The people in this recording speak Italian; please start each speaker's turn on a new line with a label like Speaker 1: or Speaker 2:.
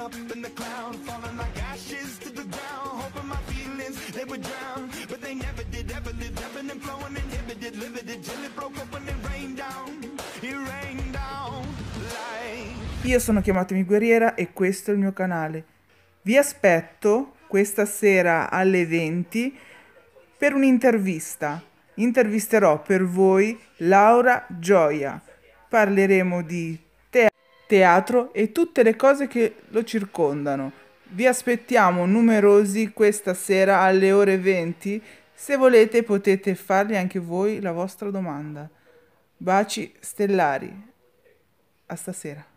Speaker 1: up in the cloud, falling like ashes to the ground. Hoping my feelings they would drown, but they never did. Ever lived, ebbing and flowing, inhibited, limited till it broke when it rained down. It rained down like.
Speaker 2: Io sono Chiamatemi Guerriera e questo è il mio canale. Vi aspetto questa sera alle 20 per un'intervista. Intervisterò per voi Laura Gioia. Parleremo di teatro e tutte le cose che lo circondano. Vi aspettiamo numerosi questa sera alle ore 20. Se volete potete fargli anche voi la vostra domanda. Baci stellari. A stasera.